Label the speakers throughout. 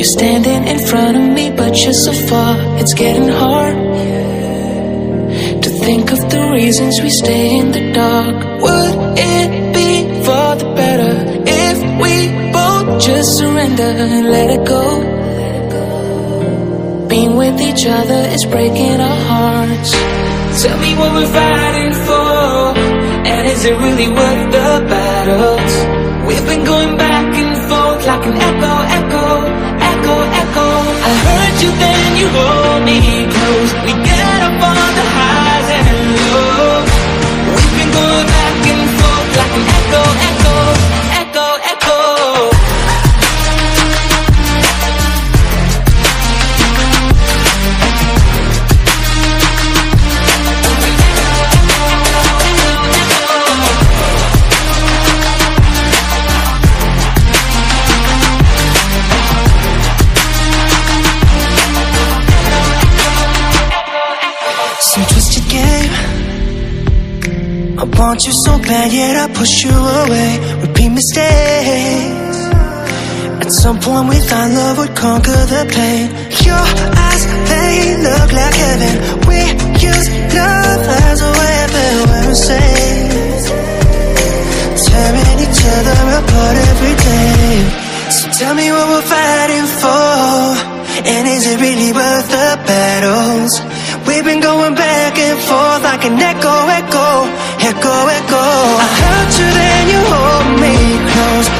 Speaker 1: You're standing in front of me, but you're so far. It's getting hard to think of the reasons we stay in the dark. Would it be for the better if we both just surrender and let it go? Being with each other is breaking our hearts. Tell me what we're fighting for, and is it really worth the battles?
Speaker 2: Want you so bad, yet I push you away. Repeat mistakes. At some point, we thought love would conquer the pain. Your eyes, they look like heaven. We use love as a weapon when we're safe. Tearing each other apart every day. So tell me what we're fighting for. And is it really worth the battles? We've been going back and forth like an echo, echo, echo, echo. I hurt you, then you hold me close.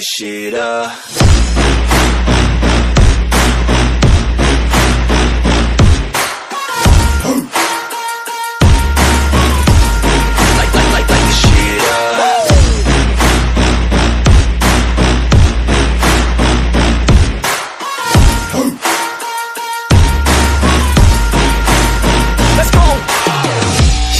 Speaker 3: The shit up.
Speaker 4: Let's go.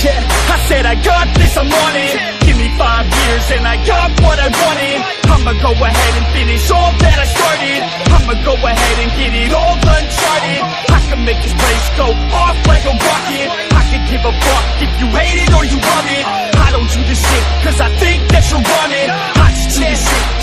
Speaker 4: Yeah, I said I got this, I'm on it. Five years and I got what I wanted. I'ma go ahead and finish all that I started. I'ma go ahead and get it all uncharted I can make this place go off like a rocket. I can give a fuck if you hate it or you love it. I don't do this shit cause I think that you're running I just do this shit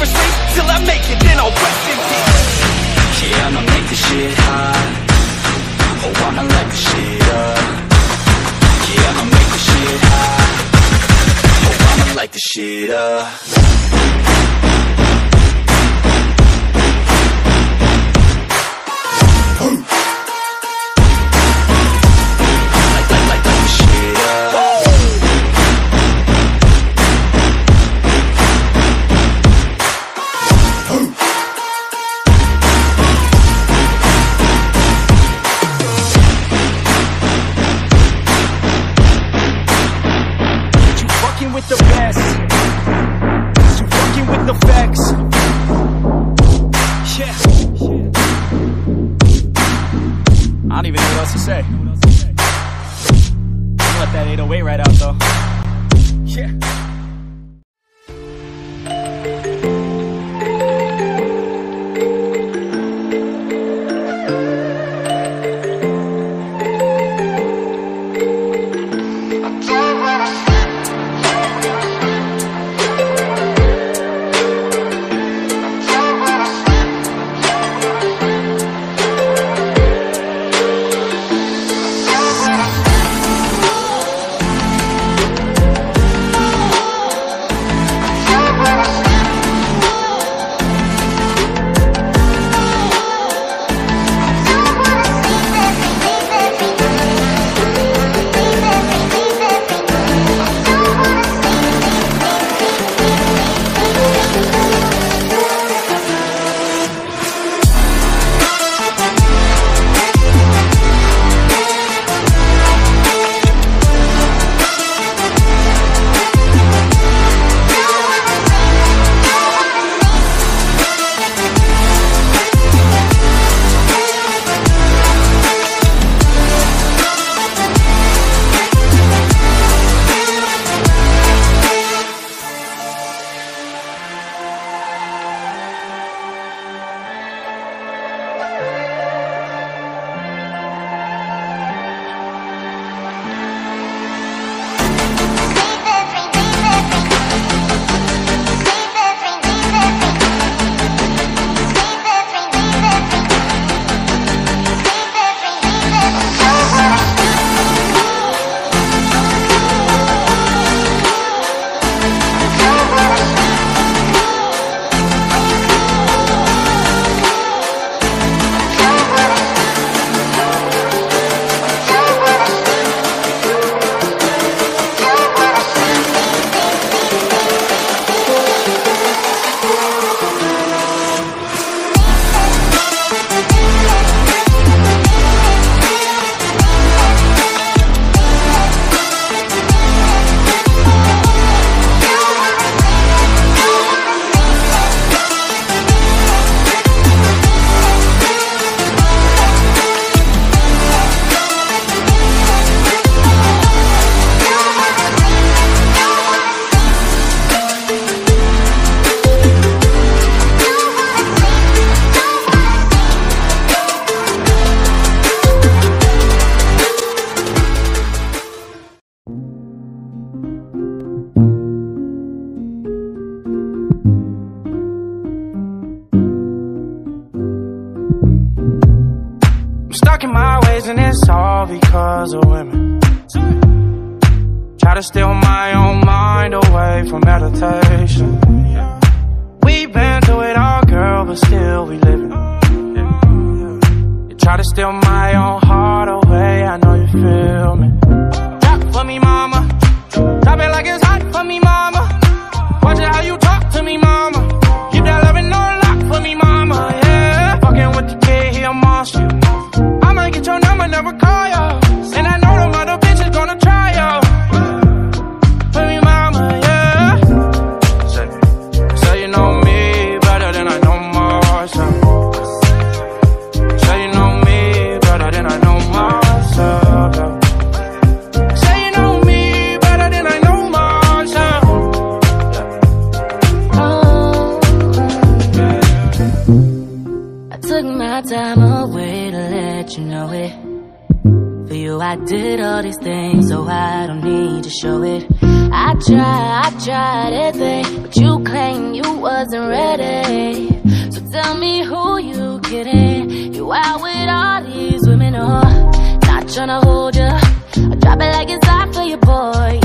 Speaker 4: Never sleep till I make it, then I'll rest in peace.
Speaker 5: Yeah, I'ma make this shit hot Oh, I'ma light this shit up. Yeah, I'ma make this shit hot Oh, I'ma light this shit up
Speaker 4: with. Yeah. I don't even know what else to say.
Speaker 1: It's all because of women. Try to steal my own mind away from meditation. We've been through it all, girl, but still we living. You try to steal my own
Speaker 6: took my time away to let you know it. For you, I did all these things, so I don't need to show it. I tried, I tried everything, but you claim you wasn't ready. So tell me who you kidding? You out with all these women, oh, not tryna hold ya. I drop it like it's hot for your boy,